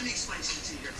Let me explain something to you here.